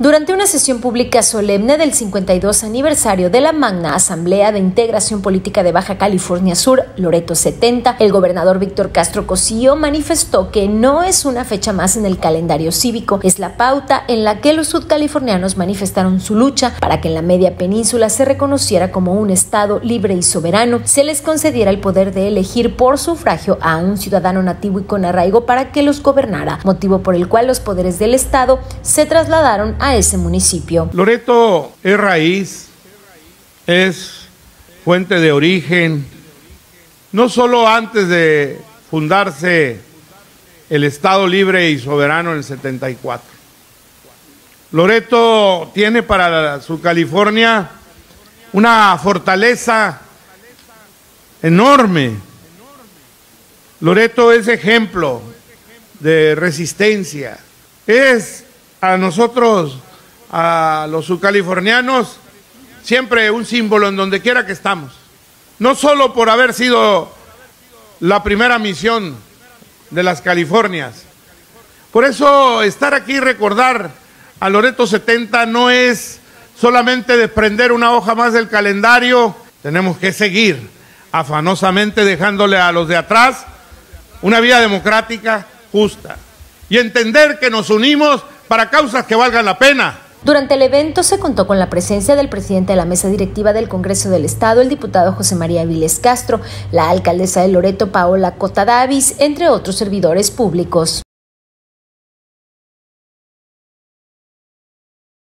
Durante una sesión pública solemne del 52 aniversario de la Magna Asamblea de Integración Política de Baja California Sur, Loreto 70, el gobernador Víctor Castro Cosío manifestó que no es una fecha más en el calendario cívico, es la pauta en la que los sudcalifornianos manifestaron su lucha para que en la media península se reconociera como un Estado libre y soberano, se les concediera el poder de elegir por sufragio a un ciudadano nativo y con arraigo para que los gobernara, motivo por el cual los poderes del Estado se trasladaron a ese municipio. Loreto es raíz, es fuente de origen, no solo antes de fundarse el Estado libre y soberano en el 74. Loreto tiene para su California una fortaleza enorme. Loreto es ejemplo de resistencia. Es a nosotros, a los subcalifornianos, siempre un símbolo en donde quiera que estamos. No solo por haber sido la primera misión de las Californias. Por eso estar aquí y recordar a Loreto 70 no es solamente desprender una hoja más del calendario, tenemos que seguir afanosamente dejándole a los de atrás una vida democrática justa y entender que nos unimos para causas que valgan la pena. Durante el evento se contó con la presencia del presidente de la mesa directiva del Congreso del Estado, el diputado José María Viles Castro, la alcaldesa de Loreto Paola Cota Davis, entre otros servidores públicos.